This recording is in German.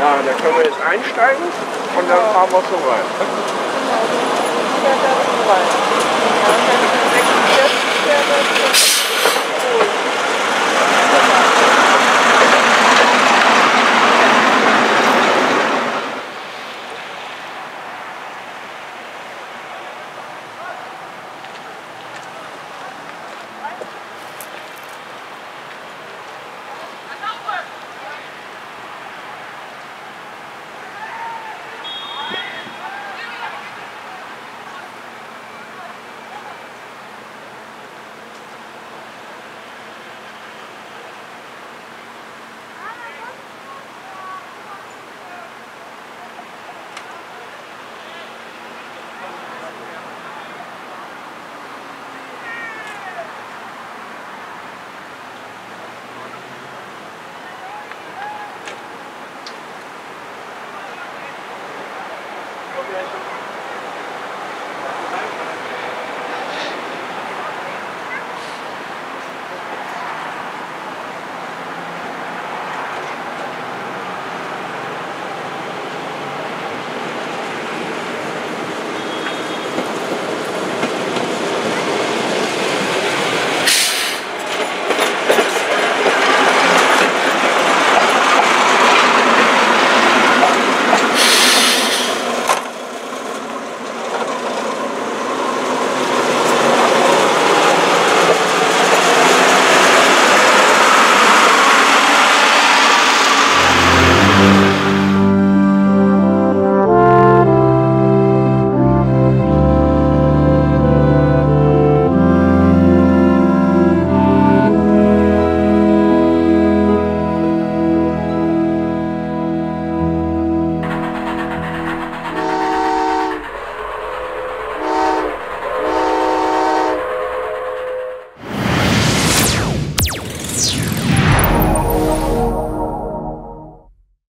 Ja, da können wir jetzt einsteigen und dann fahren wir so rein. Ja, dann fahren wir zum Rhein. Ja, dann 46 wäre das. Good.